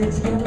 to tell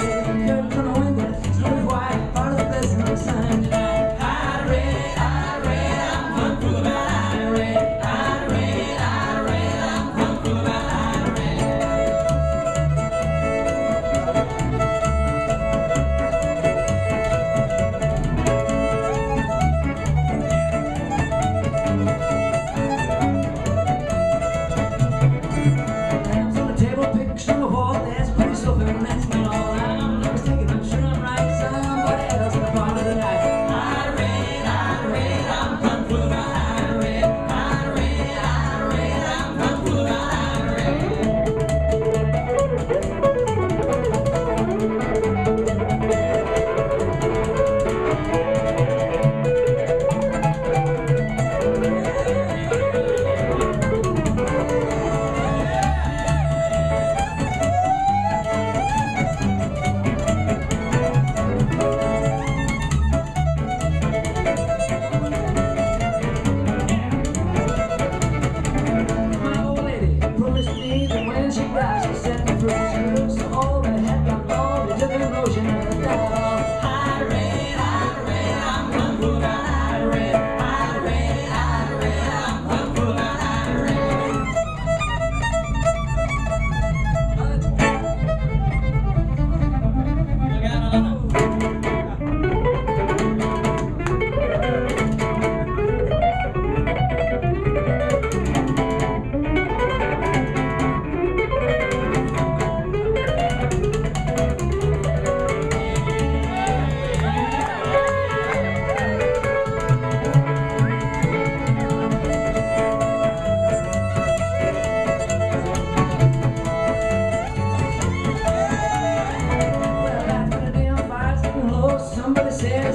Yeah.